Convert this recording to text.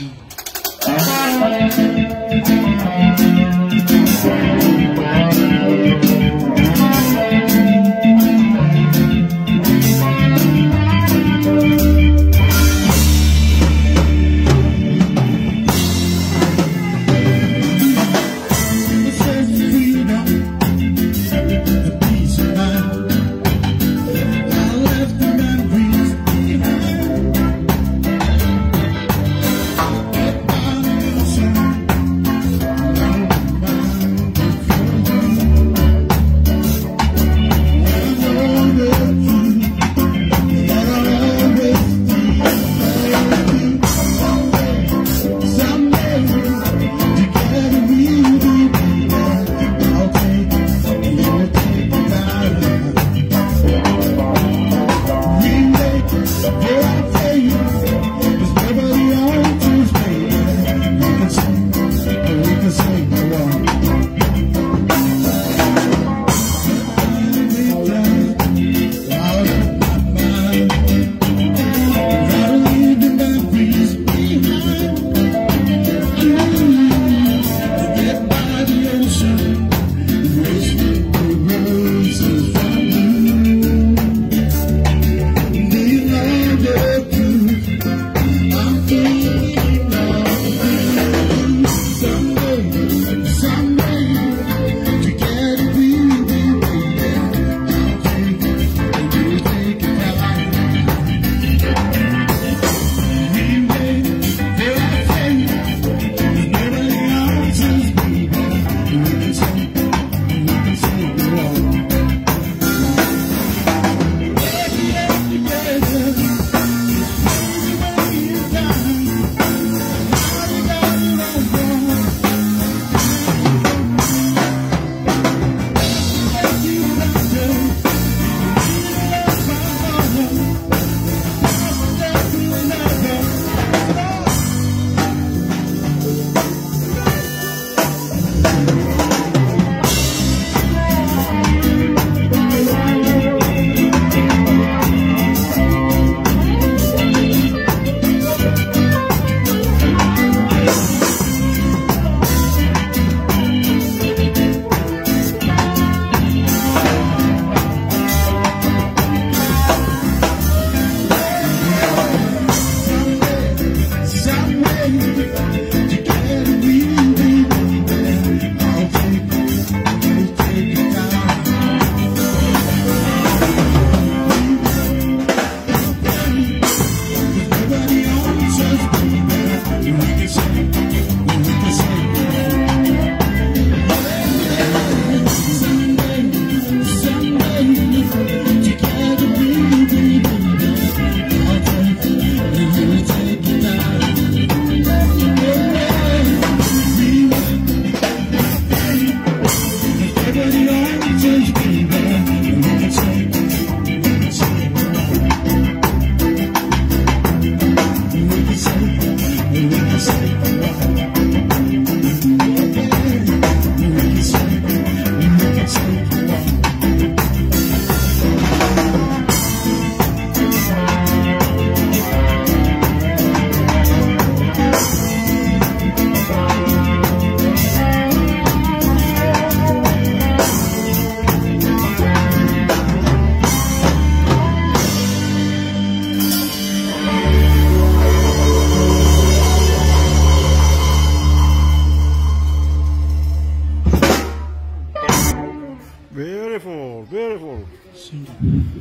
Mm. 听懂。